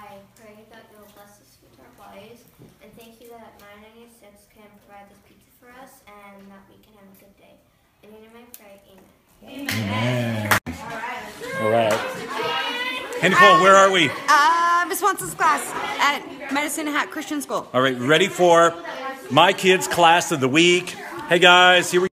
I pray that you'll bless this food to our bodies, and thank you that at 996 can provide this pizza for us, and that we can have a good day. In your name I pray, amen. Amen. All right. Hey, Nicole, where are we? Uh, Miss Swanson's class at Medicine Hat Christian School. All right, ready for my kids' class of the week. Hey, guys, here we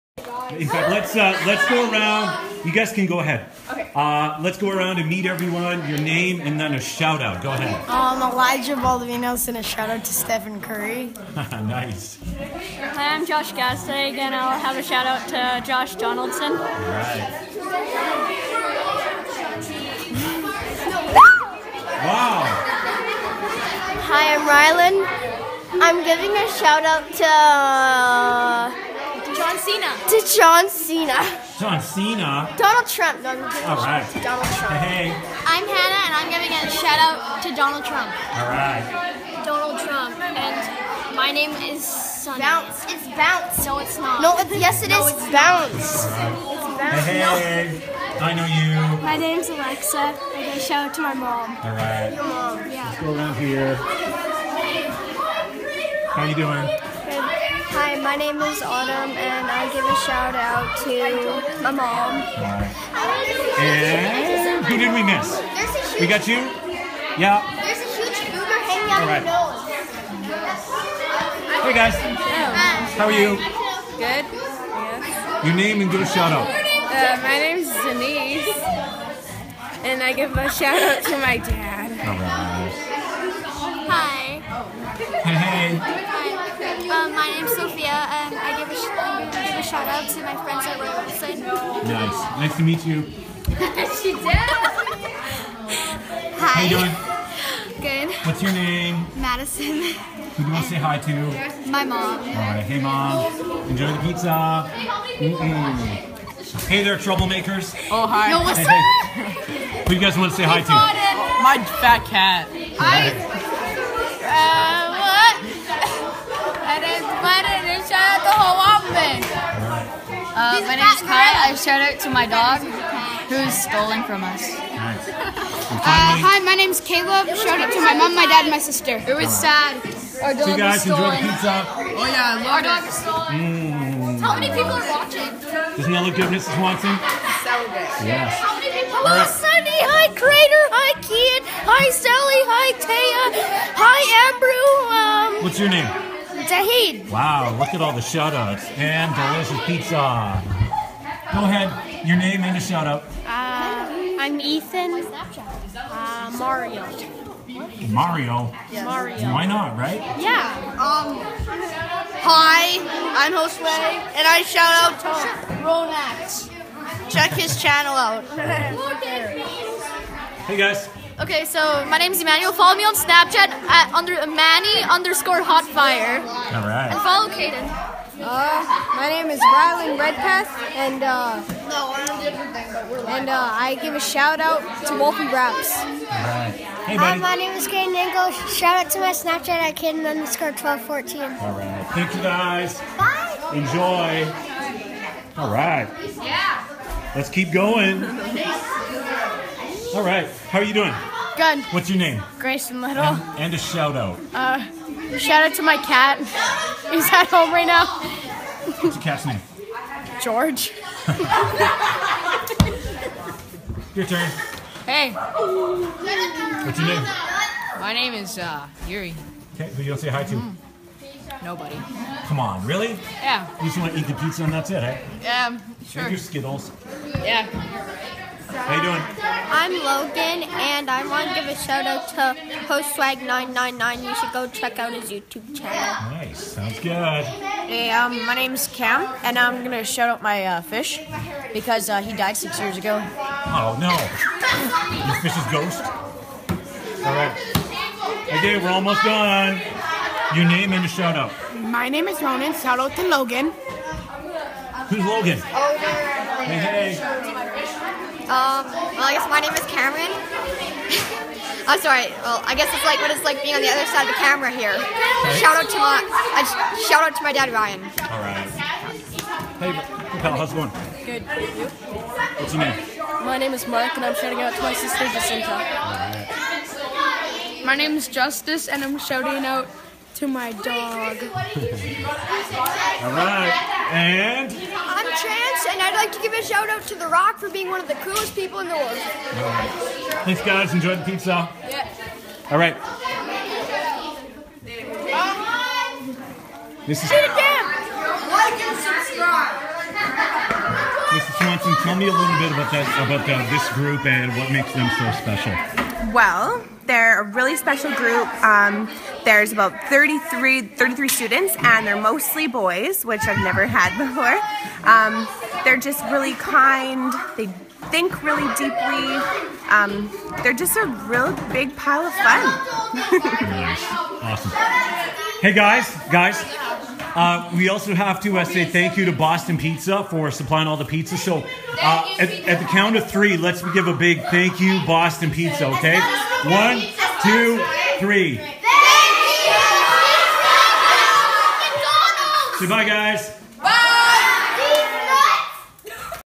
In fact, let's uh, let's go around. You guys can go ahead. Okay. Uh, let's go around and meet everyone. Your name and then a shout out. Go ahead. Um, Elijah Baldovinos and a shout out to Stephen Curry. nice. Hi, I'm Josh Gastig, and I'll have a shout out to Josh Donaldson. All right. Wow. Hi, I'm Rylan. I'm giving a shout out to John Cena. to John Cena. John Cena. Donald Trump. No, I'm giving a All shout right. out to Donald Trump. Hey. I'm Hannah, and I'm giving a shout out to Donald Trump. All right. Donald Trump, and my name is Sunny. Bounce. It's bounce. No, it's not. No, it's, yes, it is. bounce it's bounce. Hey, hey. I know you. My name's Alexa. I give a shout out to my mom. All right. Your mom. Yeah. Let's Go around here. How you doing? Hi, my name is Autumn, and I give a shout out to my mom. And who did we miss? There's a huge, We got you? Yeah. there's a huge booger hanging out All right. of your nose. Hey guys. How are you? Good. Yes. Your name and give a shout out. Uh, my is Denise, and I give a shout out to my dad. All right. Hi. Hey, hey. Hi. Um, my name's Sophia, and I give a, sh- I'm gonna give a shout out to my friends at Roy Wilson. Nice. Nice to meet you. she did. How you doing? Good. What's your name? Madison. Who do you want to say hi to? My mom. All right. Hey, mom. Enjoy the pizza. Mm-mm. Hey there, troublemakers. Oh, hi. No, what's Hey, up? hey. Who do you guys want to say hi to? My fat cat. I. Uh, Uh, my name's Kai. I shout out to my dog who's stolen from us. Nice. Uh, hi, my name's Caleb. Shout out to my mom, my dad, and my sister. It was sad. Our so dog you was guys enjoy the stolen. pizza. Oh yeah, I love Our dog was stolen. Mm. How many people are watching? Doesn't that look good, Mrs. Swanson? So good. Yes. How many people? All right. Sunny, hi Crater, hi Kian, hi Sally, hi Taya, hi Ambrew, um, What's your name? Zahid. Wow, look at all the shout outs. And delicious pizza. Go ahead. Your name and a shout out. Uh, I'm Ethan. Uh, Mario. Mario. Mario. Why not, right? Yeah. Um, hi, I'm Josue, and I shout out to Ronax. Check his channel out. Hey guys. Okay, so my name is Emmanuel. Follow me on Snapchat at under Manny underscore Hotfire. All right. And follow Kaden. Uh, my name is Rylan Redpath, and uh, and uh, I give a shout out to Wolfie Raps. All right. Hey, Hi, buddy. my name is Kaden Engel. Shout out to my Snapchat at Kaden underscore 1214. All right. Thank you guys. Bye. Enjoy. All right. Yeah. Let's keep going. All right. How are you doing? Good. What's your name? Grayson Little. And, and a shout out. Uh, shout out to my cat. He's at home right now. What's your cat's name? George. Your turn. Hey, What's your name? my name is uh, Yuri. Okay, who you want to say hi to? Nobody. Come on, really? Yeah. You just want to eat the pizza and that's it, eh? Take Sure. your Skittles. Yeah. How you doing? I'm Logan, and I want to give a shout out to HostSwag999. You should go check out his YouTube channel. Nice. Sounds good. Hey, um, my name's Cam, and I'm gonna shout out my uh, fish because uh, he died six years ago. Oh no. Your fish is ghost. All right. Okay, we're almost done. Your name and a shout out. My name is Ronan. Shout out to Logan. Who's Logan? Hey, hey. Um, well, I guess my name is Cameron. I'm sorry. Well, I guess it's like what it's like being on the other side of the camera here. Shout out to my, uh, shout out to my dad Ryan. All right. Hey, pal, how's it going? Good. What's your name? My name is Mark, and I'm shouting out to my sister Jacinta. My name is Justice, and I'm shouting out to my dog. All right. And I'm Chance, and I'd like to give a shout out to The Rock for being one of the coolest people in the world. thanks, guys. Enjoy the pizza. Yeah. All right. Mrs. Like and subscribe. Mrs. Swanson, tell me a little bit about that, about uh, this group and what makes them so special. Well, they're a really special group. Um, there's about 33, 33 students, and they're mostly boys, which I've never had before. Um, they're just really kind. They think really deeply. Um, they're just a real big pile of fun. Awesome. Hey, guys, guys. Uh, we also have to uh, say thank you to Boston Pizza for supplying all the pizza. So, uh, at, at the count of three, let's give a big thank you, Boston Pizza, okay? One, two, three. Say bye, guys.